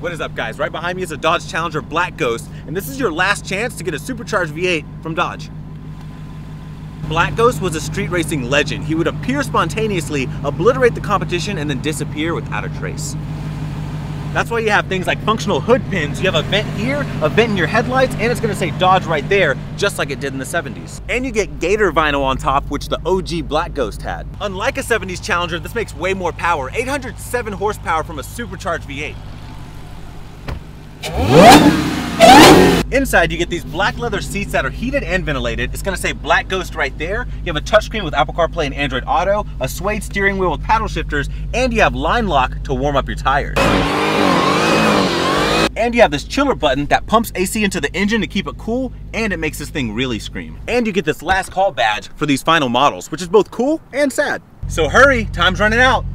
What is up guys? Right behind me is a Dodge Challenger Black Ghost, and this is your last chance to get a supercharged V8 from Dodge. Black Ghost was a street racing legend. He would appear spontaneously, obliterate the competition, and then disappear without a trace. That's why you have things like functional hood pins. You have a vent here, a vent in your headlights, and it's gonna say Dodge right there, just like it did in the 70s. And you get Gator vinyl on top, which the OG Black Ghost had. Unlike a 70s Challenger, this makes way more power, 807 horsepower from a supercharged V8. Inside, you get these black leather seats that are heated and ventilated. It's gonna say Black Ghost right there. You have a touchscreen with Apple CarPlay and Android Auto, a suede steering wheel with paddle shifters, and you have line lock to warm up your tires. And you have this chiller button that pumps AC into the engine to keep it cool, and it makes this thing really scream. And you get this last call badge for these final models, which is both cool and sad. So hurry, time's running out.